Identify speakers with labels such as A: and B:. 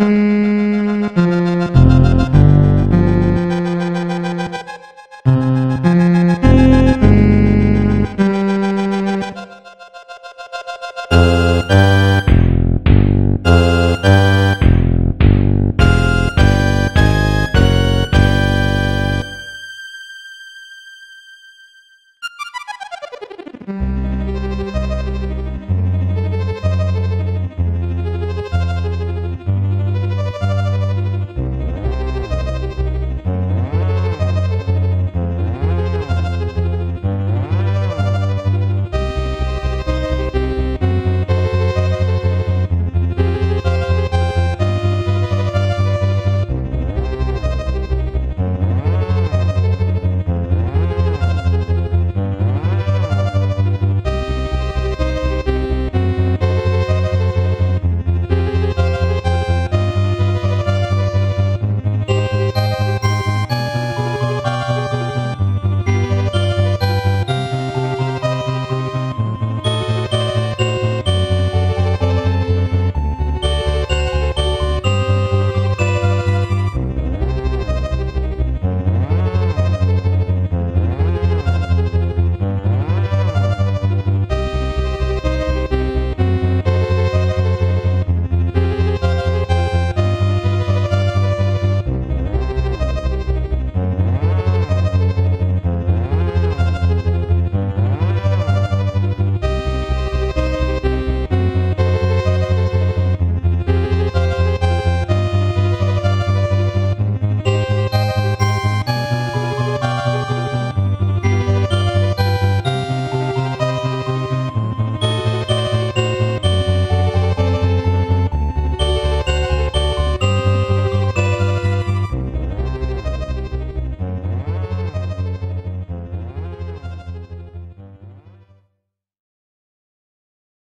A: Música